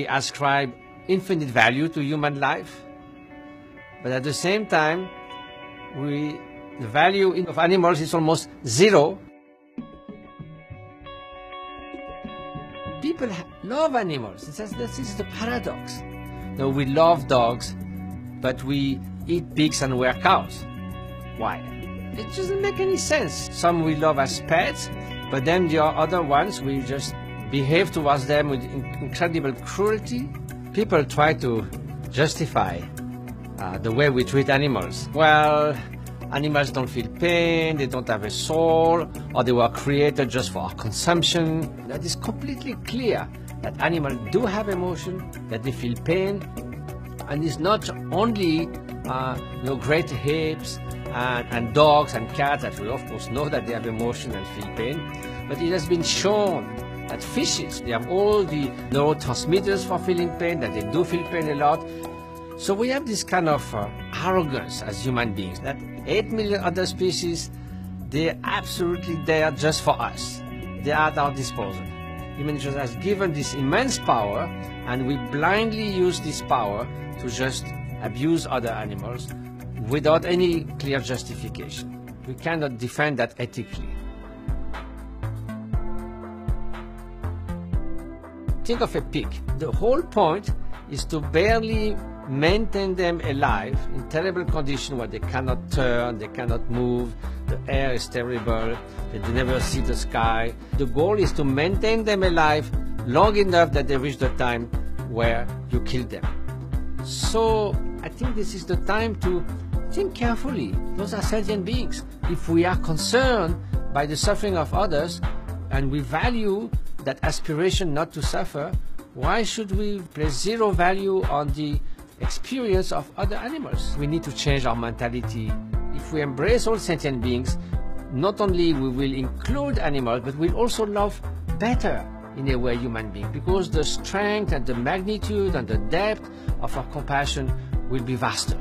We ascribe infinite value to human life, but at the same time, we, the value of animals is almost zero. People love animals. This, this is the paradox. No, we love dogs, but we eat pigs and wear cows. Why? It doesn't make any sense. Some we love as pets, but then the other ones we just behave towards them with incredible cruelty. People try to justify uh, the way we treat animals. Well, animals don't feel pain, they don't have a soul, or they were created just for our consumption. That is completely clear that animals do have emotion, that they feel pain, and it's not only uh, you know, great apes and, and dogs and cats that we of course know that they have emotion and feel pain, but it has been shown that fishes, they have all the neurotransmitters for feeling pain, that they do feel pain a lot. So we have this kind of uh, arrogance as human beings that 8 million other species, they're absolutely there just for us. They are at our disposal. Human nature has given this immense power and we blindly use this power to just abuse other animals without any clear justification. We cannot defend that ethically. Think of a pig. The whole point is to barely maintain them alive in terrible condition where they cannot turn, they cannot move, the air is terrible, they never see the sky. The goal is to maintain them alive long enough that they reach the time where you kill them. So I think this is the time to think carefully. Those are sentient beings. If we are concerned by the suffering of others and we value that aspiration not to suffer, why should we place zero value on the experience of other animals? We need to change our mentality. If we embrace all sentient beings, not only we will include animals, but we'll also love better in a way human being because the strength and the magnitude and the depth of our compassion will be vaster.